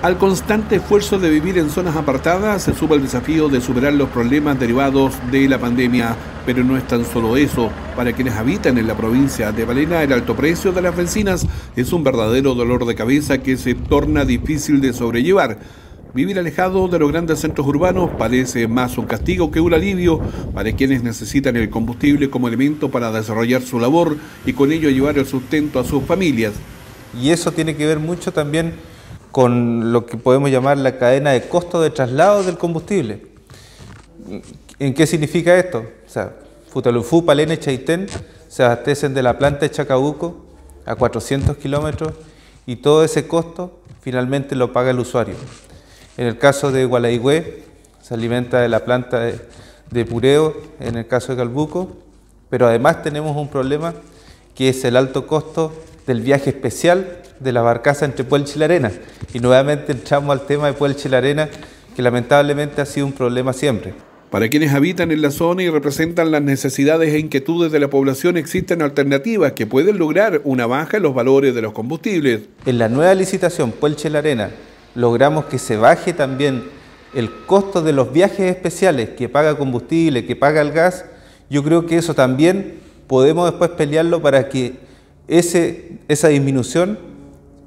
Al constante esfuerzo de vivir en zonas apartadas se suma el desafío de superar los problemas derivados de la pandemia. Pero no es tan solo eso. Para quienes habitan en la provincia de Valena, el alto precio de las bencinas es un verdadero dolor de cabeza que se torna difícil de sobrellevar. Vivir alejado de los grandes centros urbanos parece más un castigo que un alivio para quienes necesitan el combustible como elemento para desarrollar su labor y con ello llevar el sustento a sus familias. Y eso tiene que ver mucho también con lo que podemos llamar la cadena de costo de traslado del combustible. ¿En qué significa esto? O sea, Futalufú, Chaitén se abastecen de la planta de Chacabuco a 400 kilómetros y todo ese costo finalmente lo paga el usuario. En el caso de Gualaigüe se alimenta de la planta de, de Pureo, en el caso de Calbuco, pero además tenemos un problema que es el alto costo del viaje especial de la barcaza entre Puelche y la Arena. Y nuevamente entramos al tema de Puelche y la Arena, que lamentablemente ha sido un problema siempre. Para quienes habitan en la zona y representan las necesidades e inquietudes de la población, existen alternativas que pueden lograr una baja en los valores de los combustibles. En la nueva licitación Puelche La Arena logramos que se baje también el costo de los viajes especiales que paga combustible, que paga el gas. Yo creo que eso también podemos después pelearlo para que esa disminución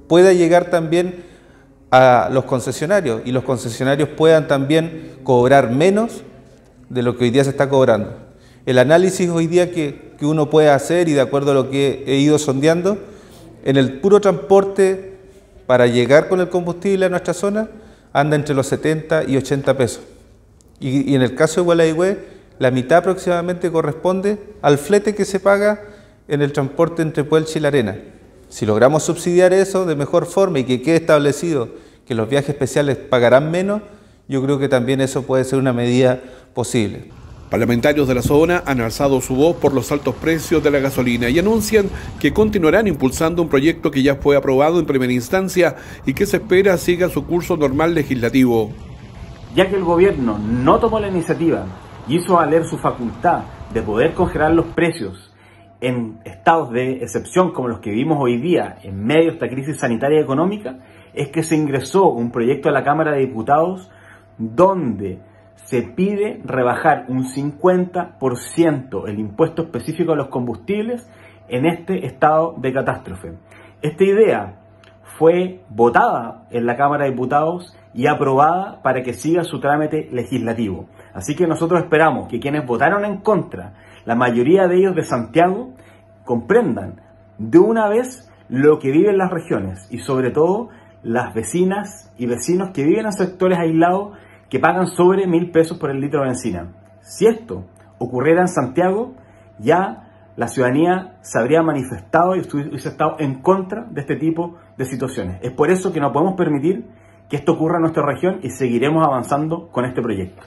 pueda llegar también a los concesionarios y los concesionarios puedan también cobrar menos de lo que hoy día se está cobrando. El análisis hoy día que, que uno puede hacer y de acuerdo a lo que he ido sondeando, en el puro transporte para llegar con el combustible a nuestra zona anda entre los 70 y 80 pesos. Y, y en el caso de Gualaigüe, la mitad aproximadamente corresponde al flete que se paga en el transporte entre Puelche y La Arena. Si logramos subsidiar eso de mejor forma y que quede establecido que los viajes especiales pagarán menos, yo creo que también eso puede ser una medida posible. Parlamentarios de la zona han alzado su voz por los altos precios de la gasolina y anuncian que continuarán impulsando un proyecto que ya fue aprobado en primera instancia y que se espera siga su curso normal legislativo. Ya que el gobierno no tomó la iniciativa y hizo valer su facultad de poder congelar los precios en estados de excepción como los que vivimos hoy día en medio de esta crisis sanitaria y económica, es que se ingresó un proyecto a la Cámara de Diputados donde se pide rebajar un 50% el impuesto específico a los combustibles en este estado de catástrofe. Esta idea fue votada en la Cámara de Diputados y aprobada para que siga su trámite legislativo. Así que nosotros esperamos que quienes votaron en contra la mayoría de ellos de Santiago comprendan de una vez lo que viven las regiones y sobre todo las vecinas y vecinos que viven en sectores aislados que pagan sobre mil pesos por el litro de benzina. Si esto ocurriera en Santiago, ya la ciudadanía se habría manifestado y hubiese estado en contra de este tipo de situaciones. Es por eso que no podemos permitir que esto ocurra en nuestra región y seguiremos avanzando con este proyecto.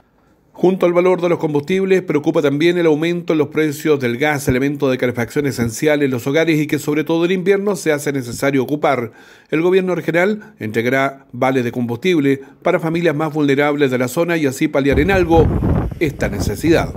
Junto al valor de los combustibles, preocupa también el aumento en los precios del gas, elemento de calefacción esencial en los hogares y que sobre todo en invierno se hace necesario ocupar. El gobierno regional entregará vales de combustible para familias más vulnerables de la zona y así paliar en algo esta necesidad.